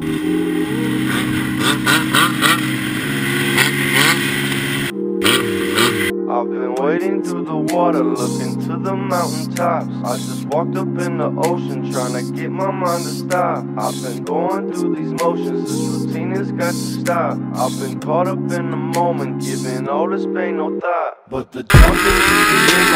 I've been wading through the water, looking to the mountaintops. I just walked up in the ocean, trying to get my mind to stop. I've been going through these motions, this routine has got to stop. I've been caught up in the moment, giving all this pain no thought. But the jump is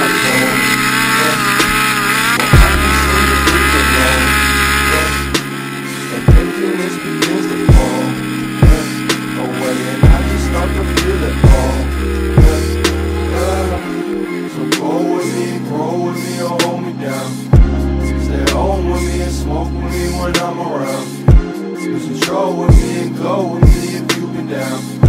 smoke with me when I'm around. Lose control with me and go with me if you've been down.